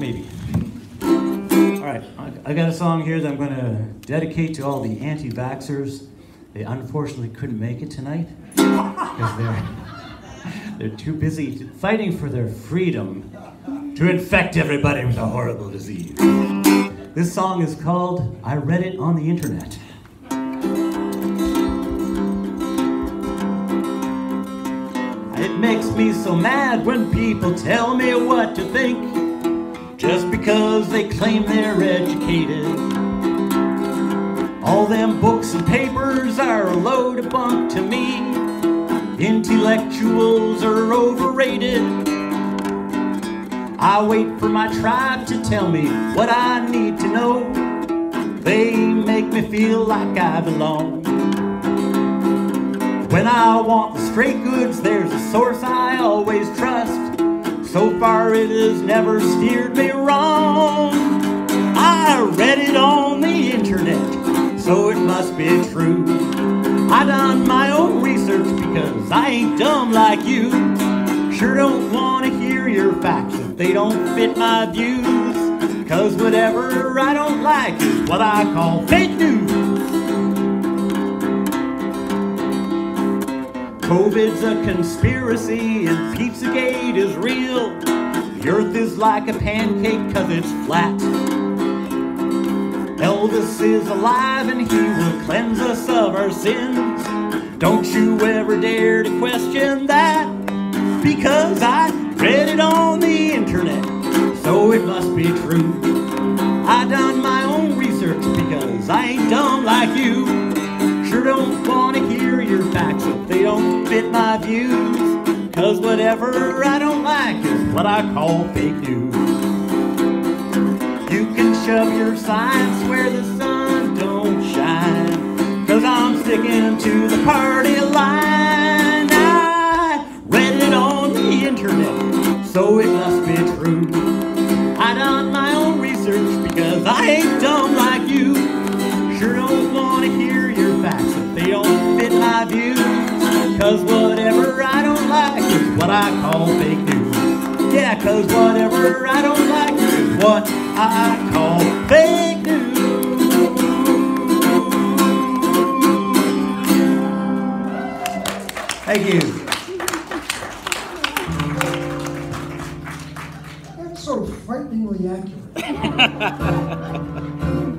maybe. All right, I- got a song here that I'm going to dedicate to all the anti-vaxxers. They unfortunately couldn't make it tonight because they're they're too busy fighting for their freedom to infect everybody with a horrible disease. This song is called "I Read It on the Internet." It makes me so mad when people tell me what to think just because they claim they're educated. All them books and papers are a load of bunk to me. Intellectuals are overrated. I wait for my tribe to tell me what I need to know. They make me feel like I belong. When I want the straight goods, there's a source I always trust. So far, it has never steered me wrong. I read it on the internet, so it must be true. I done my own research because I ain't dumb like you. Sure don't want to hear your facts if they don't fit my views. Cause whatever I don't like is what I call fake news. COVID's a conspiracy and Pizzagate is real. The earth is like a pancake cause it's flat. Elvis is alive and he will cleanse us of our sins. Don't you ever dare to question that because I read it on the internet, so it must be true. I done my own research because I ain't dumb like you. Sure don't want facts if they don't fit my views. Cause whatever I don't like is what I call fake news. You can shove your science where the sun don't shine. Cause I'm sticking to the party line. I read it on the internet, so it must be true. I done my own research because I ain't dumb Cause whatever I don't like is what I call fake news. Yeah, cause whatever I don't like is what I call fake news. Thank you. That's so frighteningly accurate.